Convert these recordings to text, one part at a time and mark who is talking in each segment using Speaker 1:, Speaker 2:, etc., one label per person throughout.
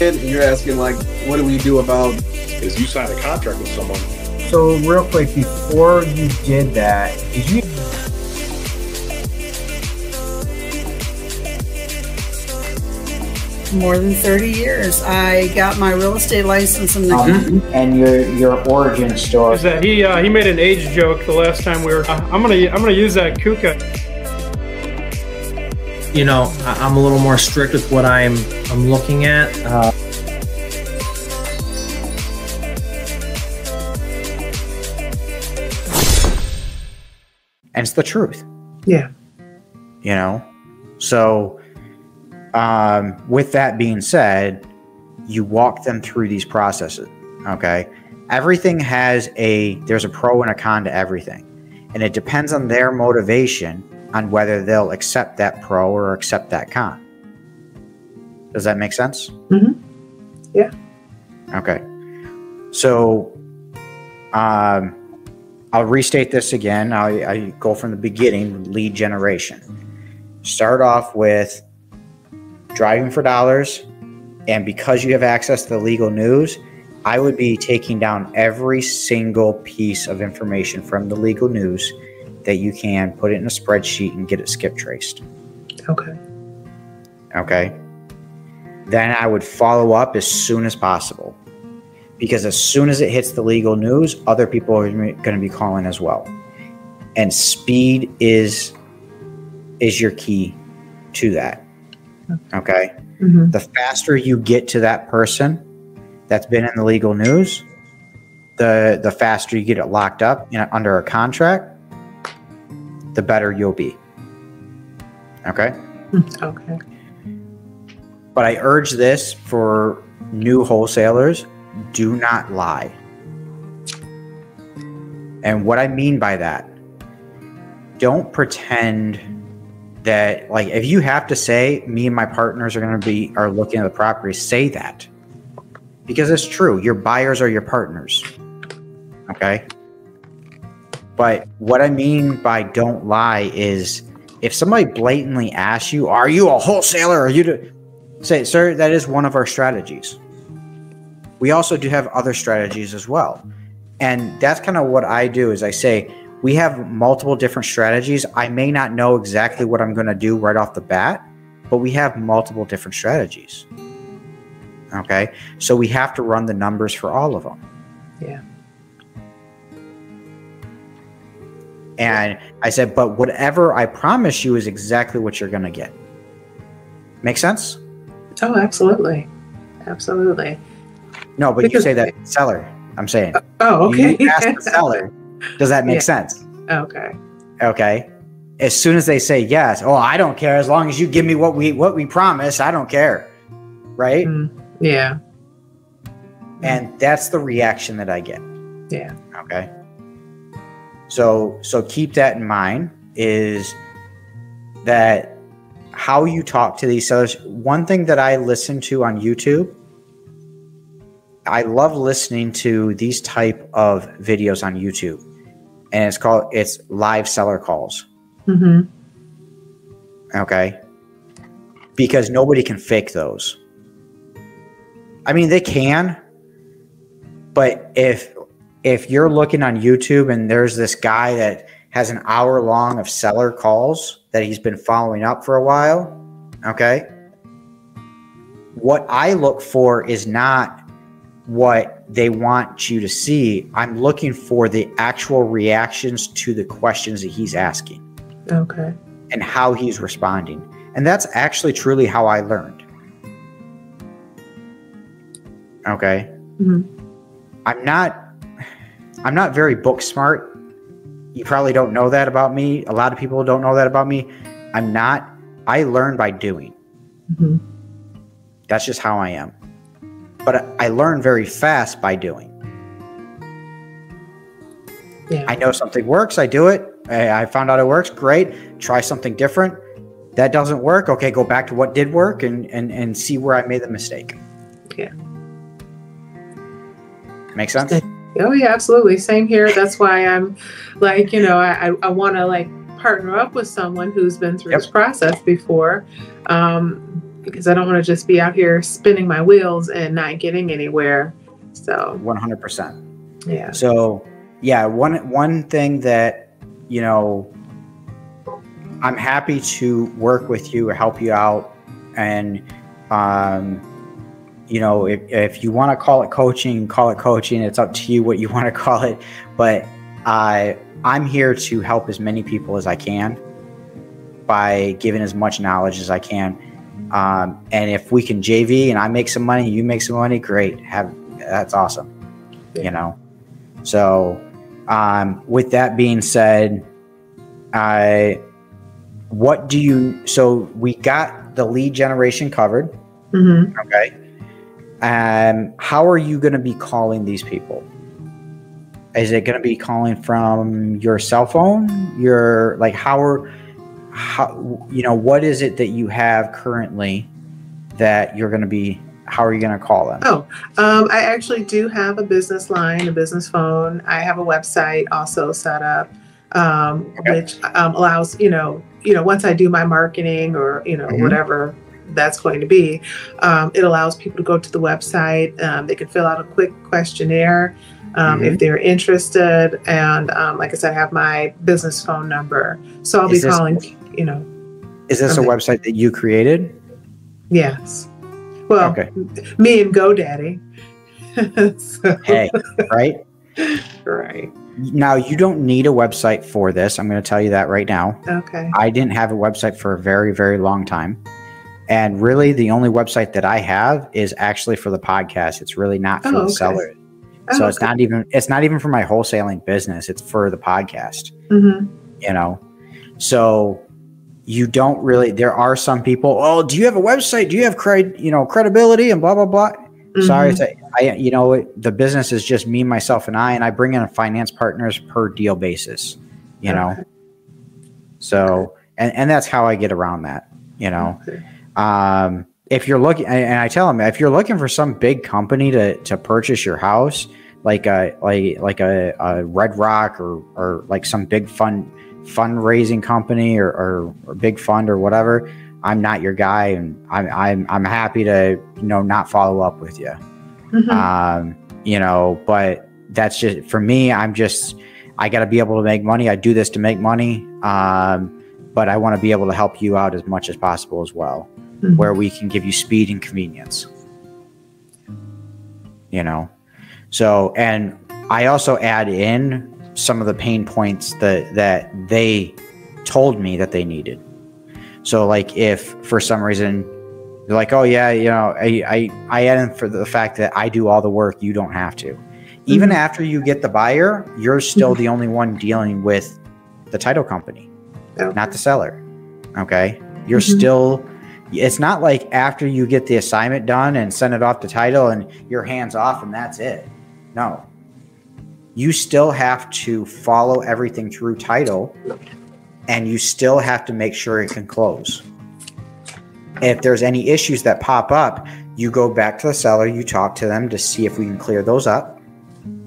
Speaker 1: And you're asking like, what do we do about?
Speaker 2: Is you sign a contract with someone.
Speaker 3: So real quick, before you did that, did you?
Speaker 4: More than 30 years. I got my real estate license in the.
Speaker 3: Um, and your your origin story.
Speaker 5: Is that he uh, he made an age joke the last time we were. Uh, I'm gonna I'm gonna use that kuka.
Speaker 6: You know, I- I'm a little more strict with what I'm I'm looking at. Uh,
Speaker 3: and it's the truth.
Speaker 7: Yeah.
Speaker 3: You know, so um, with that being said, you walk them through these processes. Okay, everything has a there's a pro and a con to everything, and it depends on their motivation on whether they'll accept that pro or accept that con. Does that make sense?
Speaker 7: Mhm. Yeah.
Speaker 3: Okay. So, um, I'll restate this again. I, I go from the beginning lead generation. Start off with driving for dollars. And because you have access to the legal news, I would be taking down every single piece of information from the legal news that you can, put it in a spreadsheet, and get it skip traced.
Speaker 7: Okay.
Speaker 3: Okay. Then I would follow up as soon as possible. Because as soon as it hits the legal news, other people are going to be calling as well. And speed is is your key to that. Okay?
Speaker 7: Mhm.
Speaker 3: The faster you get to that person that's been in the legal news, the the faster you get it locked up in, under a contract, the better you'll be. Okay?
Speaker 7: Okay.
Speaker 3: But I urge this for new wholesalers do not lie. And what I mean by that, don't pretend that like if you have to say me and my partners are going to be are looking at the property, say that. Because it's true, your buyers are your partners. Okay? But what I mean by don't lie is if somebody blatantly asks you, "Are you a wholesaler? Are you say, sir, that is one of our strategies. We also do have other strategies as well. And that's kind of what I do is I say, we have multiple different strategies. I may not know exactly what I'm going to do right off the bat, but we have multiple different strategies. Okay? So we have to run the numbers for all of them.
Speaker 7: Yeah.
Speaker 3: And I said, but whatever I promise you is exactly what you're going to get. Make sense?
Speaker 7: Oh, absolutely. Absolutely.
Speaker 3: No, but you say that seller. I'm saying.
Speaker 7: Oh, okay.
Speaker 3: You ask the seller, does that make
Speaker 7: Yeah.
Speaker 3: sense?
Speaker 7: okay.
Speaker 3: Okay. As soon as they say yes, oh, I don't care. As long as you give me what we what we promise, I don't care. Right?
Speaker 7: Mm, yeah.
Speaker 3: And that's the reaction that I get.
Speaker 7: Yeah.
Speaker 3: Okay. So so keep that in mind is that how you talk to these sellers. One thing that I listen to on YouTube, I love listening to these type of videos on YouTube. And it's called it's live seller calls.
Speaker 7: hmm
Speaker 3: Okay. Because nobody can fake those. I mean, they can, but if if you're looking on YouTube and there's this guy that has an hour long of seller calls that he's been following up for a while, okay? What I look for is not what they want you to see. I'm looking for the actual reactions to the questions that he's asking
Speaker 7: Okay.
Speaker 3: and how he's responding. And that's actually truly how I learned. Okay.
Speaker 7: Mhm.
Speaker 3: I'm not I'm not very book smart. You probably don't know that about me. A lot of people don't know that about me. I'm not. I learn by doing.
Speaker 7: hmm
Speaker 3: That's just how I am. But I learn very fast by doing.
Speaker 7: Yeah.
Speaker 3: I know something works, I do it. I I found out it works, great. Try something different. That doesn't work. Okay, go back to what did work and and, and see where I made the mistake.
Speaker 7: Yeah.
Speaker 3: Make sense?
Speaker 7: Oh yeah, absolutely. Same here. That's why I'm like, you know, I, I, want to like partner up with someone who's been through
Speaker 3: Yep.
Speaker 7: this process before. Um, because I don't want to just be out here spinning my wheels and not getting anywhere. So
Speaker 3: 100%.
Speaker 7: yeah.
Speaker 3: So, yeah, one one thing that you know, I'm happy to work with you, or help you out, and um, you know, if if you want to call it coaching, call it coaching. It's up to you what you want to call it. But I I'm here to help as many people as I can by giving as much knowledge as I can. Um, and if we can JV and I make some money, you make some money, great. Have that's awesome. You know. So, um, with that being said, I what do you so we got the lead generation covered
Speaker 7: hmm
Speaker 3: okay um how are you going to be calling these people is it going to be calling from your cell phone your like how are how you know what is it that you have currently that you're going to be how are you going to call them
Speaker 7: Oh, um, I actually do have a business line, a business phone. I have a website also set up, um,
Speaker 3: Okay.
Speaker 7: which um, allows you know, you know, once I do my marketing or you know
Speaker 3: Mhm.
Speaker 7: whatever that's going to be, um, it allows people to go to the website. Um, they can fill out a quick questionnaire um,
Speaker 3: Mhm.
Speaker 7: if they're interested, and um, like I said, I have my business phone number. So I'll
Speaker 3: Is
Speaker 7: be
Speaker 3: this-
Speaker 7: calling. You know,
Speaker 3: is this a website that you created
Speaker 7: yes. Well,
Speaker 3: Okay.
Speaker 7: me and GoDaddy. so,
Speaker 3: hey right
Speaker 7: right.
Speaker 3: now you don't need a website for this i'm going to tell you that right now
Speaker 7: Okay.
Speaker 3: I didn't have a website for a very, very long time. And really, the only website that I have is actually for the podcast. It's really not for
Speaker 7: Oh,
Speaker 3: the
Speaker 7: okay.
Speaker 3: seller.
Speaker 7: Oh,
Speaker 3: So it's not even it's not even for my wholesaling business. It's for the podcast.
Speaker 7: hmm
Speaker 3: You know, so you don't really. There are some people. Oh, do you have a website? Do you have cred? You know, credibility and blah blah blah. Sorry, to say, I you know the business is just me, myself, and I, and I bring in finance partners per deal basis. You know, so and and that's how I get around that. You know,
Speaker 7: Okay.
Speaker 3: Um, if you're looking, and I tell them if you're looking for some big company to to purchase your house, like a like like a, a Red Rock or or like some big fund fundraising company or, or, or big fund or whatever, I'm not your guy, and I'm I'm I'm happy to you know not follow up with you.
Speaker 7: Mhm.
Speaker 3: Um, you know, but that's just for me. I'm just I got to be able to make money. I do this to make money. Um, but I want to be able to help you out as much as possible as well,
Speaker 7: Mhm.
Speaker 3: where we can give you speed and convenience. You know, so and I also add in some of the pain points that that they told me that they needed. So like if for some reason they're like, oh yeah, you know, I I, I add in for the fact that I do all the work, you don't have to. Even
Speaker 7: Mhm.
Speaker 3: after you get the buyer, you're still the only one dealing with the title company,
Speaker 7: Okay.
Speaker 3: not the seller. Okay, you're
Speaker 7: Mhm.
Speaker 3: still. It's not like after you get the assignment done and send it off to title and your hands off and that's it. No, you still have to follow everything through title and you still have to make sure it can close. If there's any issues that pop up, you go back to the seller, you talk to them to see if we can clear those up.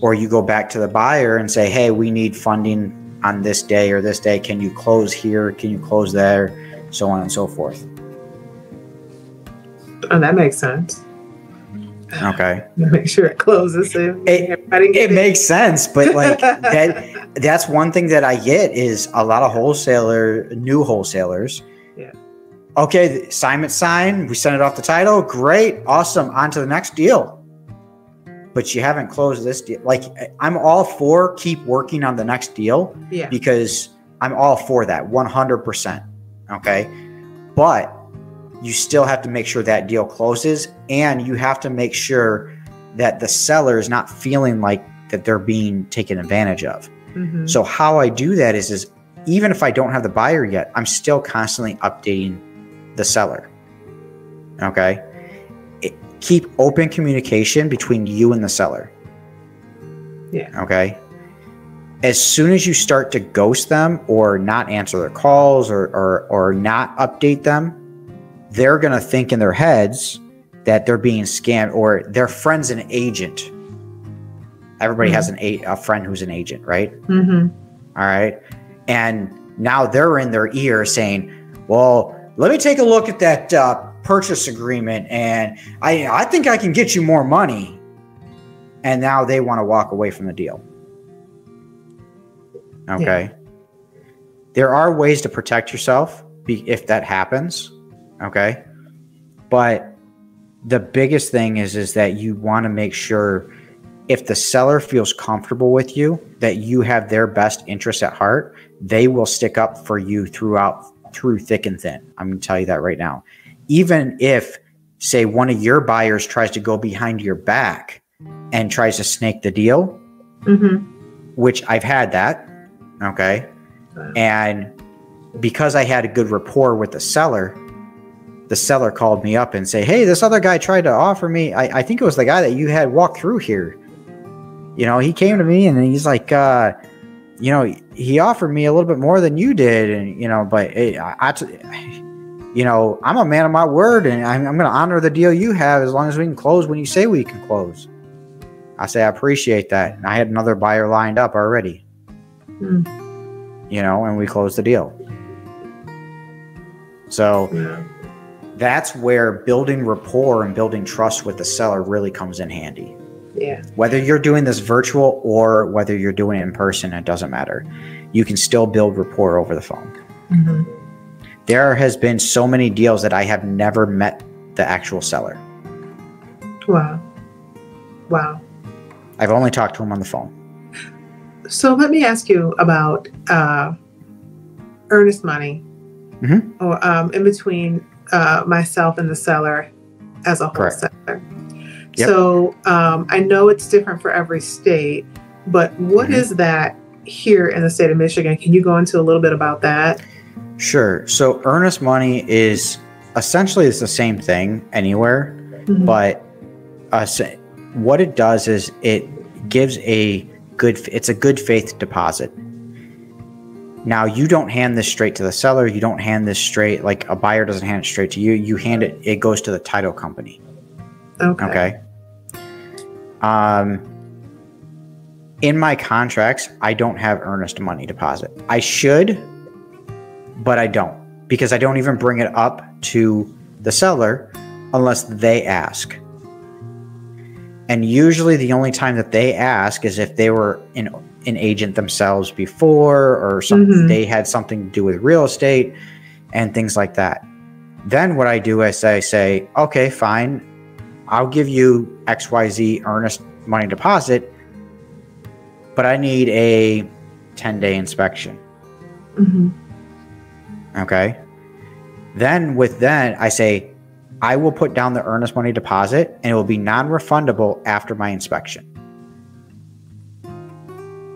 Speaker 3: Or you go back to the buyer and say, hey, we need funding on this day or this day. Can you close here? Can you close there? So on and so forth.
Speaker 7: Oh, that makes sense.
Speaker 3: Okay.
Speaker 7: Make sure it closes. So
Speaker 3: It- It makes sense, but like that that's one thing that I get is a lot of wholesaler new wholesalers.
Speaker 7: Yeah.
Speaker 3: Okay, the assignment signed, we send it off the title. Great, awesome. On to the next deal. But you haven't closed this deal. Like I'm all for keep working on the next deal
Speaker 7: Yeah.
Speaker 3: because I'm all for that 100%. Okay. But you still have to make sure that deal closes and you have to make sure that the seller is not feeling like that they're being taken advantage of.
Speaker 7: Mhm.
Speaker 3: So how I do that is is even if I don't have the buyer yet, I'm still constantly updating the seller. Okay? It, keep open communication between you and the seller.
Speaker 7: Yeah.
Speaker 3: Okay? As soon as you start to ghost them or not answer their calls or or, or not update them, they're going to think in their heads that they're being scammed or their friend's an agent. Everybody has an a, a friend who's an agent, right?
Speaker 7: Mhm.
Speaker 3: All right. And now they're in their ear saying, well, let me take a look at that uh, purchase agreement and I I think I can get you more money. And now they want to walk away from the deal. Okay. There are ways to protect yourself be- if that happens. Okay. But the biggest thing is is that you want to make sure if the seller feels comfortable with you that you have their best interest at heart they will stick up for you throughout through thick and thin i'm going to tell you that right now even if say one of your buyers tries to go behind your back and tries to snake the deal
Speaker 7: Mm-hmm.
Speaker 3: which i've had that okay and because i had a good rapport with the seller the seller called me up and say hey this other guy tried to offer me i, I think it was the guy that you had walk through here. You know he came to me and he's like uh you know he offered me a little bit more than you did and you know but it, I, you know i'm a man of my word and i'm, I'm going to honor the deal you have as long as we can close when you say we can close. I say i appreciate that. And i had another buyer lined up already.
Speaker 7: Mm.
Speaker 3: you know and we closed the deal. So
Speaker 7: Yeah.
Speaker 3: That's where building rapport and building trust with the seller really comes in handy
Speaker 7: Yeah.
Speaker 3: whether you're doing this virtual or whether you're doing it in person it doesn't matter you can still build rapport over the phone
Speaker 7: Mm-hmm.
Speaker 3: there has been so many deals that i have never met the actual seller
Speaker 7: Wow. Wow.
Speaker 3: i've only talked to him on the phone
Speaker 7: So let me ask you about uh, earnest money,
Speaker 3: Mhm.
Speaker 7: or um, in between uh, myself and the seller as a wholesaler.
Speaker 3: Yep.
Speaker 7: So um, I know it's different for every state, but what
Speaker 3: Mhm.
Speaker 7: is that here in the state of Michigan? Can you go into a little bit about that?
Speaker 3: sure so earnest money is essentially it's the same thing anywhere
Speaker 7: Mhm.
Speaker 3: but uh, what it does is it gives a good it's a good faith deposit now you don't hand this straight to the seller. You don't hand this straight like a buyer doesn't hand it straight to you. You hand it it goes to the title company.
Speaker 7: Okay.
Speaker 3: okay? Um in my contracts i don't have earnest money deposit. I should but i don't because i don't even bring it up to the seller unless they ask. And usually the only time that they ask is if they were an, an agent themselves before or some,
Speaker 7: Mhm.
Speaker 3: they had something to do with real estate and things like that then what i do is i say okay fine I'll give you XYZ earnest money deposit, but I need a 10 day inspection.
Speaker 7: Mhm.
Speaker 3: Okay. Then with that, I say, I will put down the earnest money deposit and it will be non refundable after my inspection.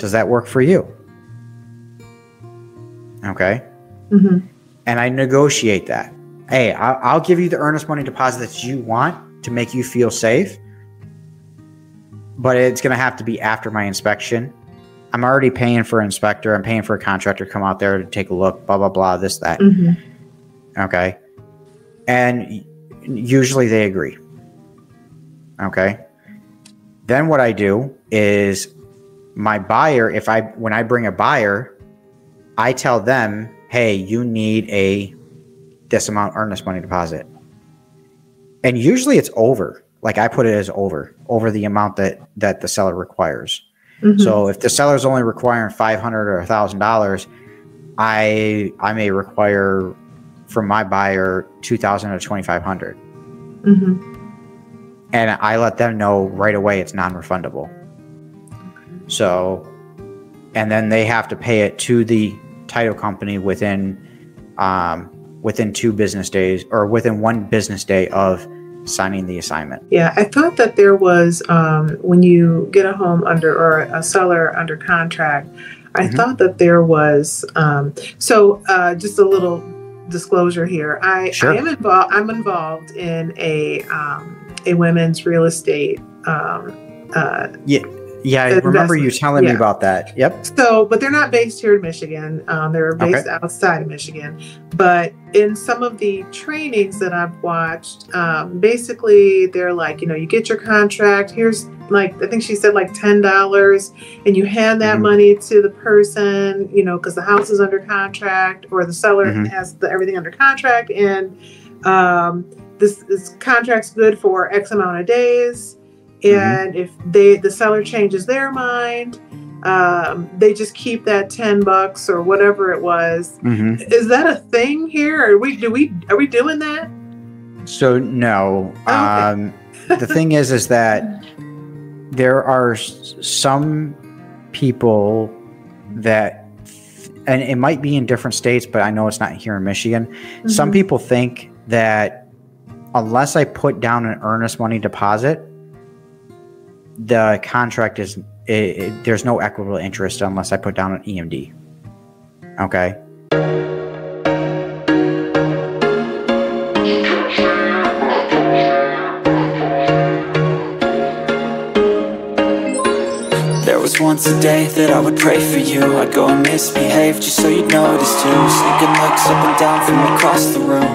Speaker 3: Does that work for you? Okay.
Speaker 7: Mhm.
Speaker 3: and I negotiate that. Hey, I'll, I'll give you the earnest money deposit that you want to make you feel safe, but it's going to have to be after my inspection. I'm already paying for an inspector. I'm paying for a contractor to come out there to take a look. Blah blah blah. This that.
Speaker 7: Mhm.
Speaker 3: Okay, and usually they agree. Okay. Then what I do is my buyer. If I when I bring a buyer, I tell them, "Hey, you need a this amount earnest money deposit," and usually it's over. Like I put it as over over the amount that that the seller requires.
Speaker 7: Mhm.
Speaker 3: So if the seller's only requiring five hundred or thousand dollars, I I may require from my buyer two thousand or twenty five hundred,
Speaker 7: Mhm.
Speaker 3: and I let them know right away it's non refundable. So, and then they have to pay it to the title company within um, within two business days or within one business day of signing the assignment.
Speaker 7: Yeah, I thought that there was um, when you get a home under or a seller under contract. I
Speaker 3: Mhm.
Speaker 7: thought that there was um, so uh, just a little disclosure here. I,
Speaker 3: Sure.
Speaker 7: I am involved. I'm involved in a um, a women's real estate. Um, uh,
Speaker 3: Yeah, I remember you telling me about that. Yep.
Speaker 7: so, but they're not based here in Michigan. Um, they're based outside of Michigan. But in some of the trainings that I've watched, um, basically they're like, you know, you get your contract. Here's like, I think she said like ten dollars, and you hand that
Speaker 3: Mhm.
Speaker 7: money to the person, you know, because the house is under contract or the seller
Speaker 3: Mhm.
Speaker 7: has the, everything under contract, and um, this this contract's good for X amount of days, and if they the seller changes their mind, um, they just keep that ten bucks or whatever it was.
Speaker 3: hmm
Speaker 7: Is that a thing here? Are we do we are we doing that?
Speaker 3: So no.
Speaker 7: Oh, okay.
Speaker 3: Um, the thing is, is that there are some people that, and it might be in different states, but I know it's not here in Michigan. Some
Speaker 7: Mhm.
Speaker 3: people think that unless I put down an earnest money deposit, the contract is it, it- there's no equitable interest unless I put down an EMD. Okay.
Speaker 8: There was once a day that I would pray for you I'd go and misbehave just so you'd notice too Sneaking looks up and down from across the room